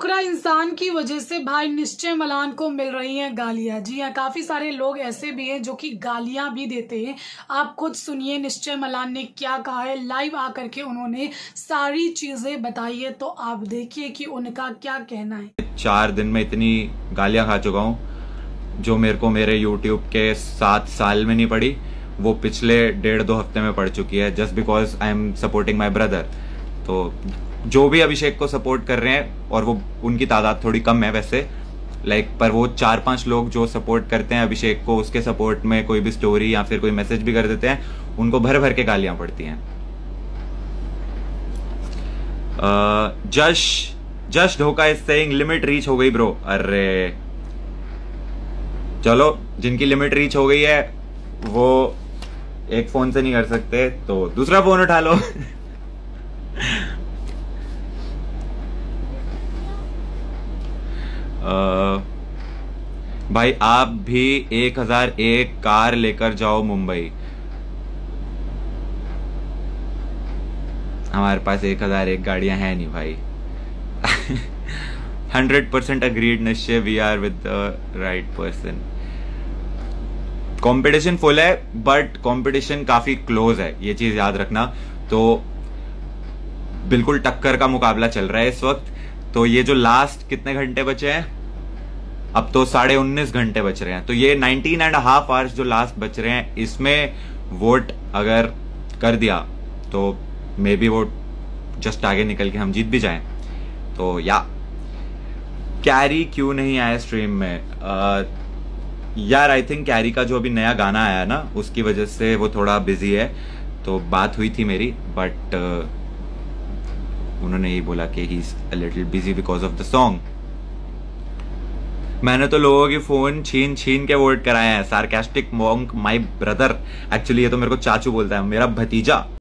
खोखरा इंसान की वजह से भाई निश्चय मलान को मिल रही हैं गालियाँ। जी हाँ काफ़ी सारे लोग ऐसे भी हैं जो कि गालियाँ भी देते हैं। आप खुद सुनिए निश्चय मलान ने क्या कहा है। लाइव आकर के उन्होंने सारी चीज़ें बताई है तो आप देखिए कि उनका क्या कहना है। चार दिन में इतनी गालियाँ खा चुका हूँ, जो मेरे को मेरे यूट्यूब के सात साल में नहीं पड़ी, वो पिछले डेढ़ दो हफ़्ते में पड़ चुकी है just because I am supporting my brother तो जो भी अभिषेक को सपोर्ट कर रहे हैं, और वो, उनकी तादाद थोड़ी कम है वैसे लाइक पर वो चार पाँच लोग जो सपोर्ट करते हैं अभिषेक को, उसके सपोर्ट में कोई भी स्टोरी या फिर कोई मैसेज भी कर देते हैं, उनको भर भर के गालियाँ पड़ती हैं। जश जश ढोका इज़ सेइंग लिमिट रीच हो गई ब्रो अरे। चलो, जिनकी लिमिट रीच हो गई है, वो एक फ़ोन से नहीं कर सकते तो दूसरा फ़ोन उठा लो। भाई आप भी एक हज़ार एक कार लेकर जाओ मुंबई। हमारे पास एक हज़ार एक गाड़ियाँ हैं नहीं भाई। Hundred percent agreed Nishchay we are with the right person competition full है बट कंपटीशन काफ़ी क्लोज है, ये चीज़ याद रखना। तो बिल्कुल टक्कर का मुकाबला चल रहा है इस वक्त। तो ये जो लास्ट कितने घंटे बचे हैं? अब तो साढ़े उन्नीस घंटे बच रहे हैं। तो ये नाइनटीन एंड हाफ़ आवर्स जो लास्ट बच रहे हैं इसमें वोट अगर कर दिया तो मे बी वो जस्ट आगे निकल के हम जीत भी जाएँ। तो या कैरी क्यों नहीं आया स्ट्रीम में? आ, यार आई थिंक कैरी का जो अभी नया गाना आया ना उसकी वजह से वो थोड़ा बिज़ी है तो बात हुई थी मेरी बट उन्होंने ये बोला कि he is a little busy because of the song मैंने तो लोगों के फ़ोन छीन छीन के वोट कराए हैं। Sarcastic monk my brother actually ये तो मेरे को चाचू बोलता है, मेरा भतीजा।